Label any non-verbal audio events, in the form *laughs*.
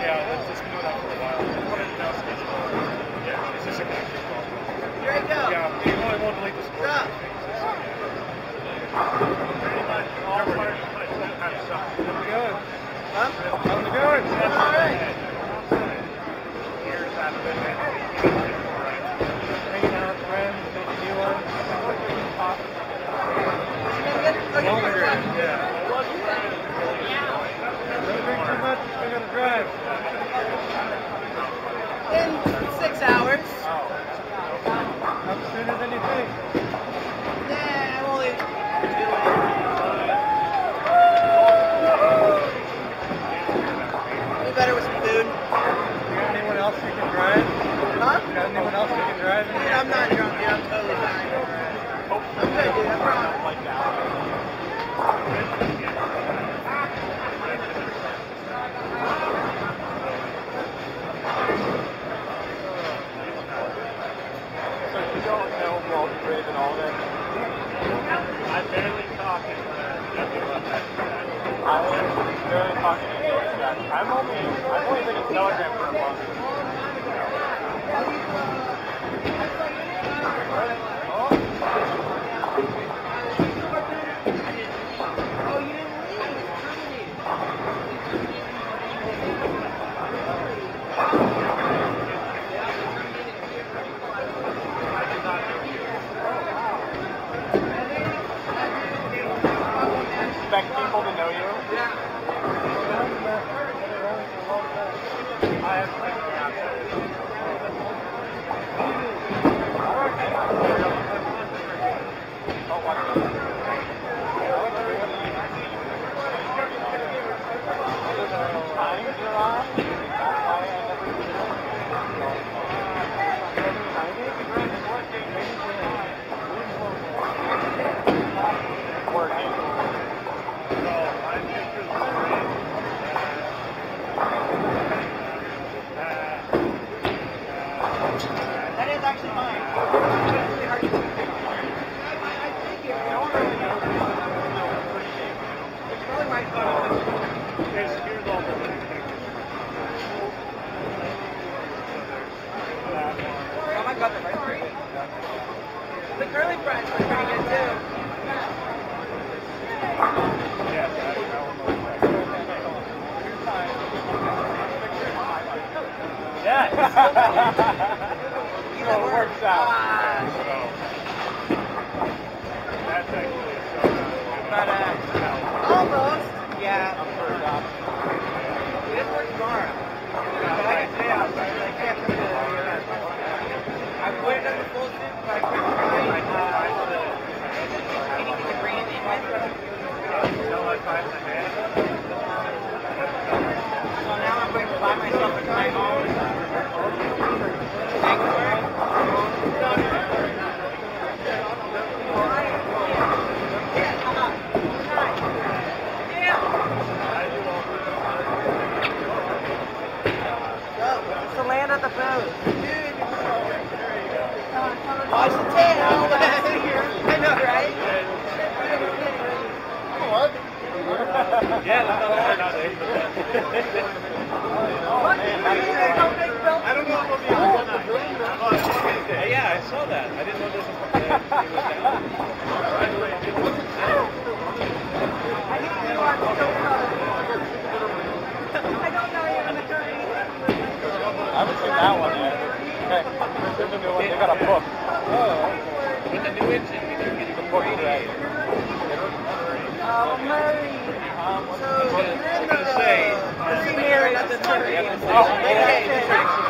Yeah, that's just for a while. I wanted to know if it's- Yeah, it's just a connection problem. Here I go. Yeah, it won't, it won't delete the score. Stop. How's it going? Huh? How's it going? All right. Hanging out with friends, making new ones. Yeah. Don't drink too much, I gotta drive. In six hours. Sooner than you think. Yeah, I'm only Do better with some food. You got anyone else you can drive? Huh? You got anyone else you can drive? Dude, I'm not drunk, dude. I'm totally fine. I'm good, dude. I promise. Like that. So you don't know Walter Bridge and all that? I barely talk in I was barely I'm only, I've only been Telegram for a month. Expect people to know you? That is actually mine. It's really hard to It's probably my phone. Here's, here's all the little pictures. Oh my god, they're pretty. The curly fries are pretty good too. Yeah, that, that one looks like Yes! *laughs* You *laughs* it works out. Ah, so. That's actually so but uh, almost. Yeah. This works tomorrow. But I can stay outside. I can't come to the I put it in the full suit, but I couldn't find uh, anything to bring it in with. So now I'm going to buy myself a my own sanctuary. It's the land of the boat. Watch the tail. I know, right? Yeah. I don't know if it'll be on tonight. Yeah, I saw that. I didn't know this was. I haven't seen that one yet. Okay, there's a new one. They got a book. Oh, With the new engine, we can get The book today. Oh, Murray. So, you're in the say, pre-married at the time. Oh, Okay.